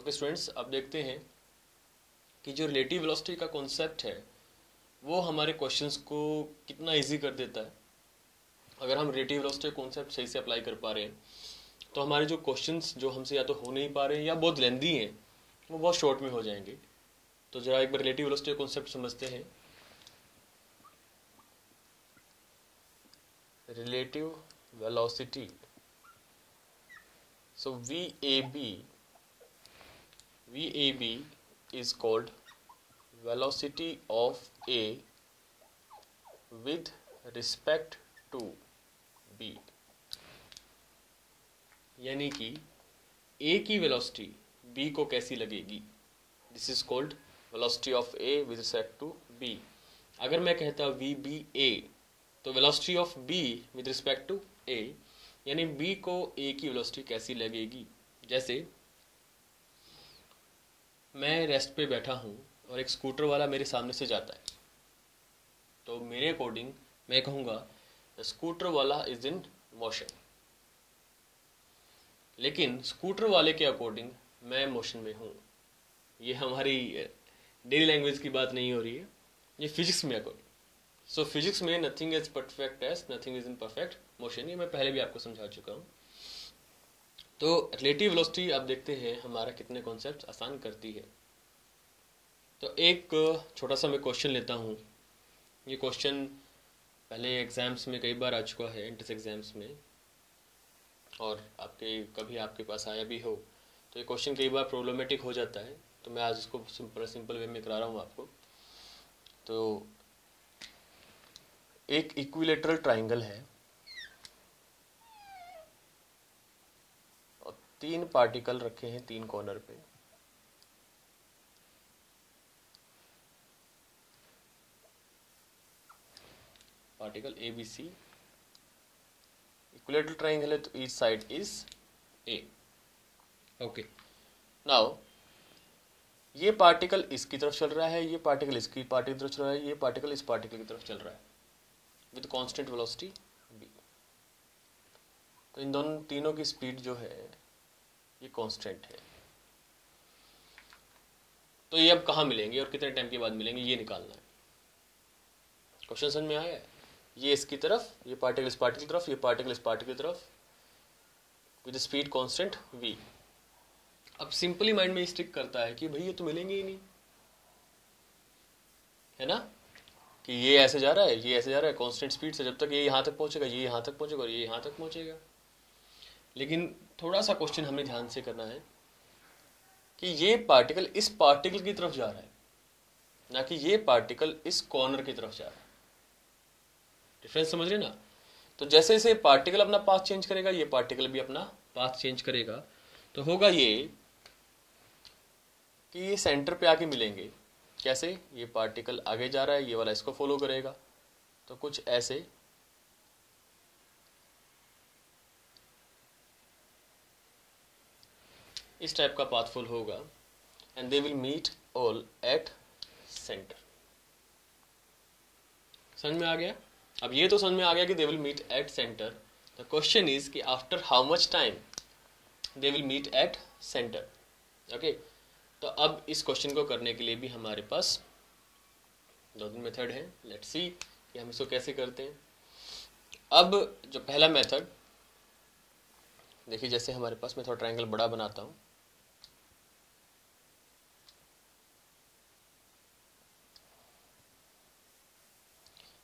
Okay students अब देखते हैं कि जो रिलेटिव वेलोसिटी का कॉन्सेप्ट है, वो हमारे क्वेश्चंस को कितना इजी कर देता है। अगर हम रिलेटिव वेलोसिटी कॉन्सेप्ट सही से अप्लाई कर पा रहे हैं तो हमारे जो क्वेश्चंस जो हमसे या तो हो नहीं पा रहे हैं या बहुत लेंदी हैं, वो बहुत शॉर्ट में हो जाएँगे। तो जरा एक बार रिलेटिव वेलोसिटी कॉन्सेप्ट समझते हैं। Relative velocity. So VAB VAB is called velocity of A with respect to B. यानी कि A की वेलोसिटी B को कैसी लगेगी? This is called velocity of A with respect to B. अगर मैं कहता वी बी ए तो velocity of B with respect to A यानी बी को ए की वेलोसिटी कैसी लगेगी? जैसे मैं रेस्ट पे बैठा हूँ और एक स्कूटर वाला मेरे सामने से जाता है। तो मेरे अकॉर्डिंग मैं कहूँगा स्कूटर वाला इज़ इन मोशन लेकिन स्कूटर वाले के अकॉर्डिंग मैं मोशन में हूँ। ये हमारी डेली लैंग्वेज की बात नहीं हो रही है। ये फिजिक्स में अकॉर्डिंग सो फिजिक्स में nothing is perfect as nothing is in perfect motion ये मैं पहले भी आपको समझा चुका हूँ। तो रिलेटिव वेलोसिटी आप देखते हैं, हमारा कितने कॉन्सेप्ट आसान करती है। तो एक, छोटा सा मैं क्वेश्चन लेता हूँ। ये क्वेश्चन पहले एग्ज़ाम्स में कई बार आ चुका है एंट्रेंस एग्ज़ाम्स में। और आपके, कभी आपके पास आया भी हो। तो ये क्वेश्चन कई बार प्रॉब्लमेटिक हो जाता है। तो मैं आज इसको सिंपल सिंपल वे में करा रहा हूँ आपको। तो एक इक्विलेटरल ट्राइंगल है और तीन पार्टिकल रखे हैं तीन कॉर्नर पे। Particle A B C equilateral triangle है तो each side is A okay now ये पार्टिकल इसकी तरफ़ चल रहा है ये पार्टिकल इसकी पार्टिकल की तरफ़ चल रहा है ये पार्टिकल इस पार्टिकल की तरफ़ चल रहा है। विद कांस्टेंट वेलोसिटी बी तो इन दोनों तीनों की स्पीड जो है ये कांस्टेंट है। तो ये अब कहाँ मिलेंगे और कितने टाइम के बाद मिलेंगे, ये निकालना है। क्वेश्चन समझ में आया है? ये इसकी तरफ़, ये पार्टिकल इस पार्टिकल तरफ़, ये पार्टिकल इस पार्टिकल तरफ़। विद स्पीड कांस्टेंट v अब सिंपली माइंड में स्टिक करता है कि भाई ये तो मिलेंगे ही नहीं। है ना? कि ये ऐसे जा रहा है, ये ऐसे जा रहा है कांस्टेंट स्पीड से जब तक ये यहाँ तक पहुंचेगा, ये यहाँ तक पहुंचेगा और ये यहाँ तक पहुंचेगा। लेकिन थोड़ा सा क्वेश्चन हमें ध्यान से करना है कि ये पार्टिकल इस पार्टिकल की तरफ़ जा रहा है, ना कि ये पार्टिकल इस कॉर्नर की तरफ़ जा रहा है। डिफरेंस समझ रहे ना? तो जैसे जैसे पार्टिकल अपना पाथ चेंज करेगा, ये पार्टिकल भी अपना पाथ चेंज करेगा। तो होगा ये कि ये सेंटर पे आके मिलेंगे। कैसे? ये पार्टिकल आगे जा रहा है, ये वाला इसको फॉलो करेगा। तो कुछ ऐसे इस टाइप का पाथफुल होगा and they will meet all at centre समझ में आ गया? अब ये तो समझ में आ गया कि they will meet at centre the question is कि after how much time they will meet at centre okay तो अब इस क्वेश्चन को करने के लिए भी हमारे पास दो तीन मेथड है। लेट्स सी कि हम इसको कैसे करते हैं। अब जो पहला मेथड देखिए जैसे हमारे पास मैं थोड़ा ट्रायंगल बड़ा बनाता हूँ।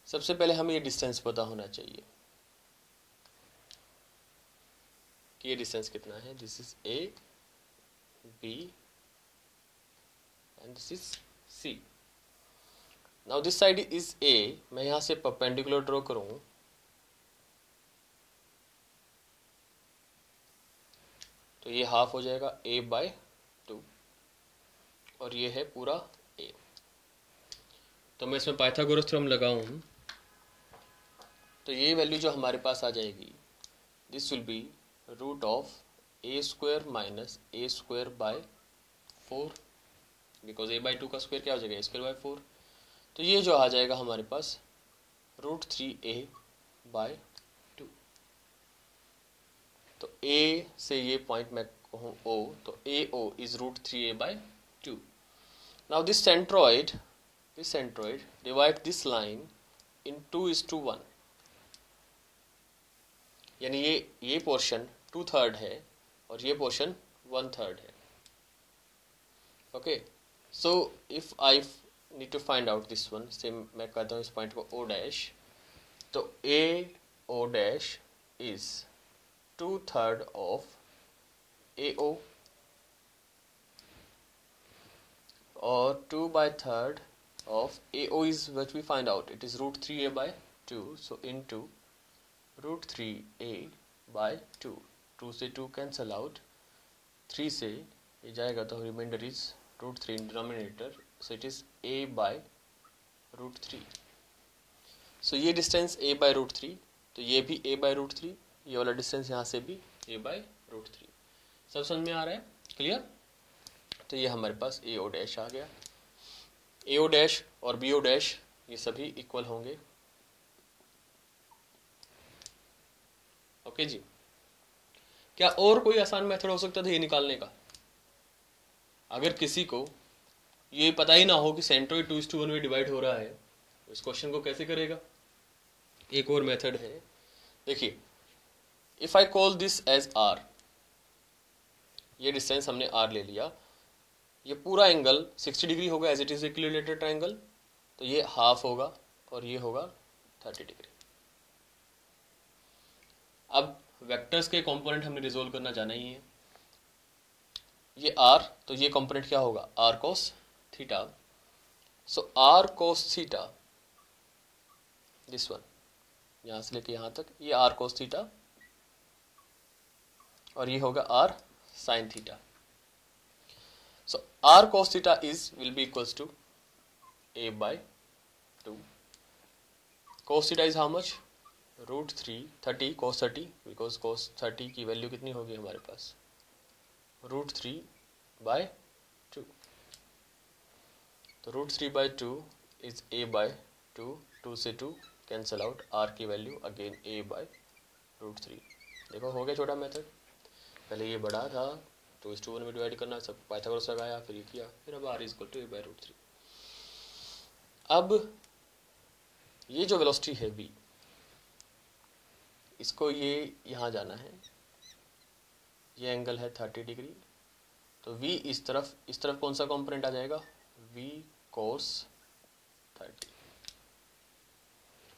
सबसे पहले हमें ये डिस्टेंस पता होना चाहिए। कि ये डिस्टेंस कितना है? This is A B and this is C. Now, this side is A. मैं यहाँ से perpendicular ड्रॉ करूँ। तो ये हाफ़ हो जाएगा ए बाय टू और ये है पूरा ए तो मैं इसमें पाइथागोरस थ्योरम लगाऊँ। तो ये वैल्यू जो हमारे पास आ जाएगी this will be root of A square minus A square by four because A by two का स्क्वायर क्या हो जाएगा? ए स्क्वायर बाई फोर तो ये जो आ जाएगा हमारे पास root three A by two तो ए से ये पॉइंट मैं कहूँ ओ तो A O is root three A by two now this centroid this centroid divide this line in two is two one यानी ये ये पोर्शन टू थर्ड है और ये पोर्शन वन थर्ड है okay so if I need to find out this one से मैं कहता हूँ इस पॉइंट को ओ डैश तो A O dash is two third of A O और two by third of AO is what we find out. It is root 3A by 2. So, into root three A by two two से two cancel out three से ये जाएगा तो reminder is root three in denominator so it is A by root three so ये distance A by root three तो ये भी ए by root three ये वाला डिस्टेंस यहाँ से भी ए बाय रूट थ्री सब समझ में आ रहा है? क्लियर तो ये हमारे पास ए ओ डैश आ गया। ए ओ डैश और बी ओ डैश ये सभी इक्वल होंगे। ओके जी। क्या और कोई आसान मेथड हो सकता था ये निकालने का? अगर किसी को ये पता ही ना हो कि सेंट्रोइड टू टू वन में डिवाइड हो रहा है तो इस क्वेश्चन को कैसे करेगा? एक और मेथड है। देखिए if I call this as R ये डिस्टेंस हमने आर ले लिया। ये पूरा एंगल 60 डिग्री होगा as it is equilateral triangle तो ये हाफ़ होगा और ये होगा 30 डिग्री अब वेक्टर्स के कंपोनेंट हमने रिजोल्व करना जाना ही है ये आर तो ये कंपोनेंट क्या होगा R cos theta so R cos theta this one यहाँ से लेके यहाँ तक, ये आर कोस थीटा और ये होगा R sine theta so R cos theta is, will be equals to a by 2. Cos theta is how much? Root three thirty cos thirty because cos thirty की वैल्यू कितनी होगी हमारे पास? Root three by two तो root three by two is A by two two से two cancel out R की value again A by root three देखो, हो गया छोटा मेथड पहले ये बड़ा था तो इस टू वन में डिवाइड करना, सब पाइथागोरस लगाया, फिर ये किया, फिर अब R is equal to A by root three अब ये जो वेलोसिटी है बी इसको ये यहाँ जाना है। ये एंगल है थर्टी डिग्री तो v इस तरफ़ इस तरफ़ कौन सा कंपोनेंट आ जाएगा? V कोस थर्टी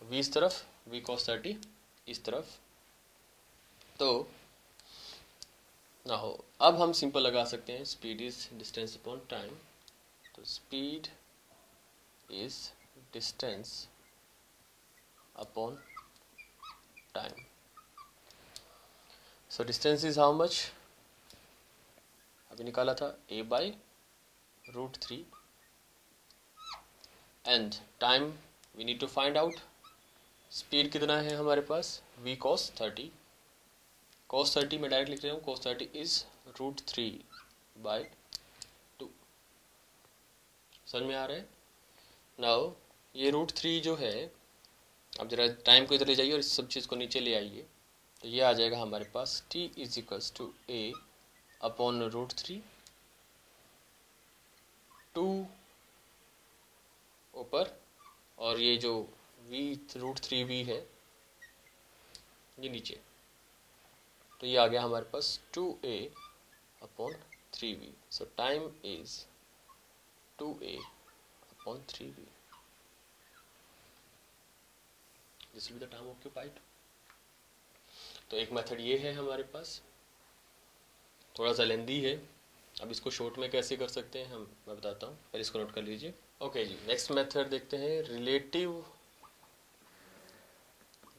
v इस तरफ़, v कोस थर्टी इस तरफ़। तो ना हो, अब हम सिंपल लगा सकते हैं। Speed is distance upon time तो speed is distance upon time so distance is how much अभी निकाला था A by root three and time we need to find out speed कितना है हमारे पास? V cos thirty cos thirty में direct लिख रहा हूँ, cos thirty is root three by two समझ में आ रहा है? नाउ ये रूट थ्री जो है अब जरा टाइम को इधर ले जाइए और इस सब चीज़ को नीचे ले आइए। तो ये आ जाएगा हमारे पास t is equals to A upon root three two ऊपर और ये जो v रूट थ्री वी है, ये नीचे। तो ये आ गया हमारे पास two A upon three V so time is two A upon three V this will the time occupied तो एक मेथड ये है हमारे पास। थोड़ा सा लेंदी है। अब इसको शॉर्ट में कैसे कर सकते हैं हम, मैं बताता हूँ। पहले इसको नोट कर लीजिए। ओके जी नेक्स्ट मेथड देखते हैं। रिलेटिव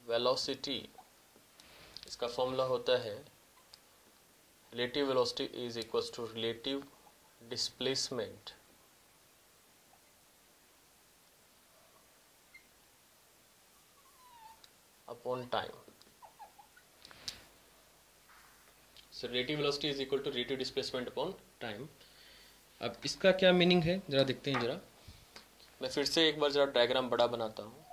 वेलोसिटी इसका फॉर्मूला होता है। Relative velocity is equals to relative displacement upon time so relative velocity is equal to relative displacement upon time अब इसका क्या मीनिंग है? जरा देखते हैं जरा। मैं फिर से एक बार जरा डायग्राम बड़ा बनाता हूँ।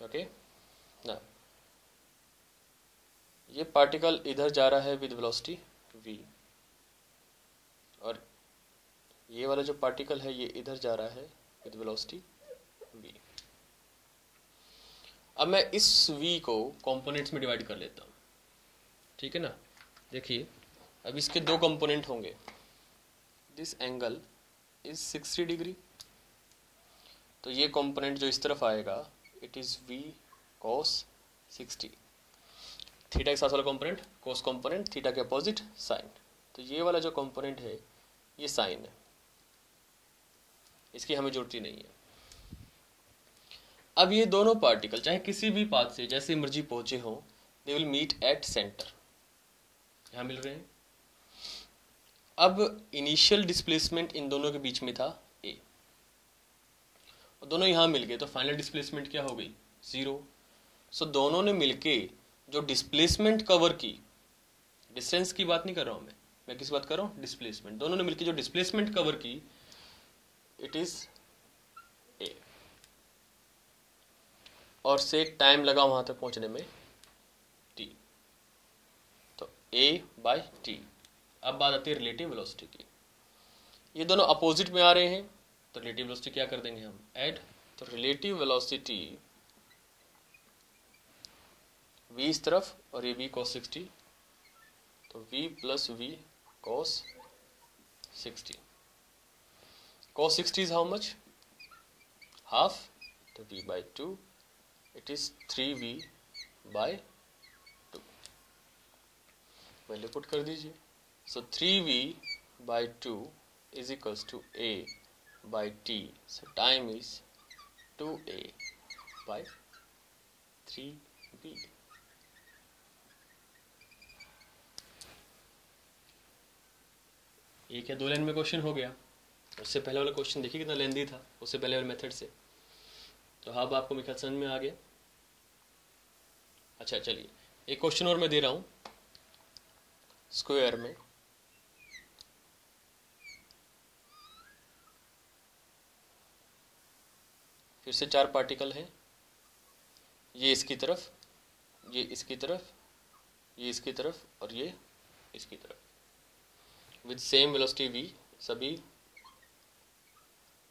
ओके ना। ये पार्टिकल इधर जा रहा है विद वेलोसिटी v और ये वाला जो पार्टिकल है ये इधर जा रहा है विद वेलोसिटी v अब मैं इस v को कंपोनेंट्स में डिवाइड कर लेता हूँ। ठीक है ना? देखिए, अब इसके दो कंपोनेंट होंगे। दिस एंगल इज़ 60 डिग्री तो ये कंपोनेंट जो इस तरफ़ आएगा it is v cos 60 theta के साथ वाला कंपोनेंट कोस कंपोनेंट थीटा के अपोजिट साइन तो ये वाला जो कंपोनेंट है, ये साइन है। इसकी हमें ज़रूरत ही नहीं है। अब ये दोनों पार्टिकल चाहे किसी भी पाथ से जैसे मर्ज़ी पहुँचे हो they will meet at centre यहाँ मिल रहे हैं। अब इनिशियल डिस्प्लेसमेंट इन दोनों के बीच में था ए और दोनों यहाँ मिल गए तो फाइनल डिस्प्लेसमेंट क्या हो गई? ज़ीरो सो so, दोनों ने मिलके जो डिस्प्लेसमेंट कवर की डिस्टेंस की बात नहीं कर रहा हूँ मैं। मैं किस बात कर रहा हूँ? डिस्प्लेसमेंट दोनों ने मिलकर जो डिस्प्लेसमेंट कवर की इट इज़ ए और से टाइम लगा वहाँ तक पहुँचने में टी तो ए बाय टी अब बात आती है रिलेटिव वेलोसिटी की। ये दोनों अपोजिट में आ रहे हैं तो रिलेटिव वेलोसिटी क्या कर देंगे हम? ऐड तो रिलेटिव वेलोसिटी v इस तरफ़ और ये v cos सिक्सटी तो v plus v cos sixty cos sixty is how much half तो v by two it is three v by two पहले पुट कर दीजिए। So three v by two is equals to a by t so time is two a by three b ये क्या दो line में question हो गया। उससे पहले वाला क्वेश्चन देखिए कितना लेंदी था। उससे पहले वाले मेथड से। तो अब आपको मेरे समझ में आ गया। अच्छा चलिए। एक क्वेश्चन और मैं दे रहा हूँ। स्क्वायर में। फिर से चार पार्टिकल हैं। ये इसकी तरफ़, ये इसकी तरफ़, ये इसकी तरफ़ और ये इसकी तरफ़। विद सेम वेलोसिटी वी सभी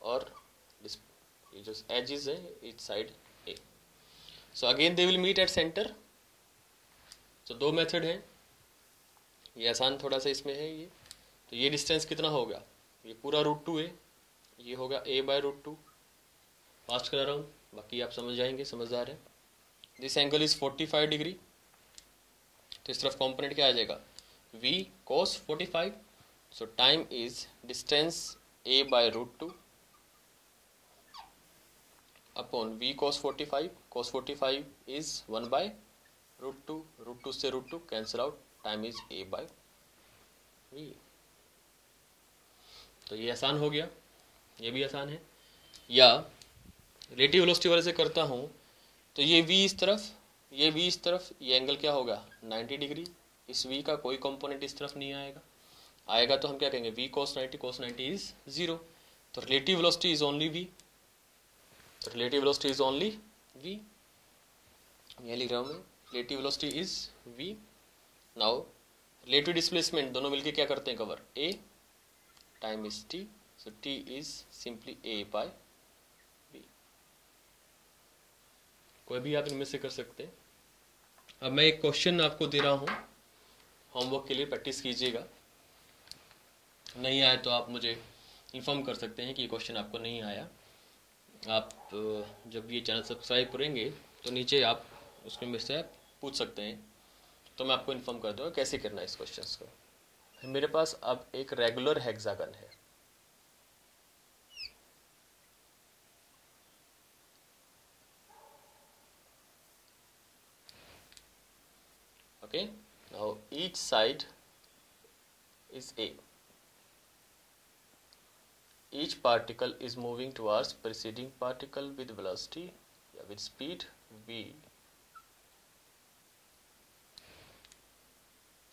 और ये जो एजेस है it side a so again they will meet at centre तो दो मेथड हैं। ये आसान थोड़ा सा इसमें है ये। तो ये डिस्टेंस कितना होगा? ये पूरा रूट टू है। ये होगा a by root two fast करा रहा हूँ। बाकी आप समझ जाएँगे, समझदार है। दिस एंगल इज़ 45 डिग्री तो इस तरफ़ कॉम्पोनेंट क्या आ जाएगा? V cos 45 So time is distance a by root 2 upon forty five 45 cos 45 is 1 by root 2 root 2 से root 2 cancel out, time is a by v तो ये आसान हो गया, ये भी आसान है। या रिलेटिव वेलोसिटी वाले से करता हूँ तो ये v इस तरफ़, ये v इस तरफ़, ये एंगल क्या होगा? 90 डिग्री इस v का कोई कंपोनेंट इस तरफ़ नहीं आएगा। आएगा तो हम क्या कहेंगे? V cos ninety cos ninety is zero तो relative velocity is only v तो relative velocity is only v यह लिख रहा हूँ मैं। Relative velocity is v now relative displacement दोनों मिलके क्या करते हैं cover a time is t so t is simply a by v कोई भी आप इनमें से कर सकते हैं। अब मैं एक क्वेश्चन आपको दे रहा हूँ। होमवर्क के लिए प्रैक्टिस कीजिएगा। नहीं आए तो आप मुझे इन्फॉर्म कर सकते हैं कि ये क्वेश्चन आपको नहीं आया। आप जब ये चैनल सब्सक्राइब करेंगे तो नीचे आप उसमें मेरे से आप पूछ सकते हैं। तो मैं आपको इन्फॉर्म कर दूँगा कैसे करना है इस क्वेश्चन को। मेरे पास अब एक रेगुलर हेक्सागन है। Okay now each side is a each particle is moving towards preceding particle with velocity या with speed v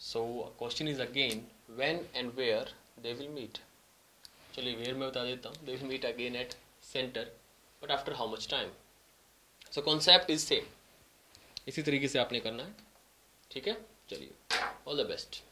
so question is again when and where they will meet चलिए where मैं बता देता हूँ। They will meet again at centre but after how much time so concept is same इसी तरीके से आपने करना है। ठीक है? चलिए ऑल द बेस्ट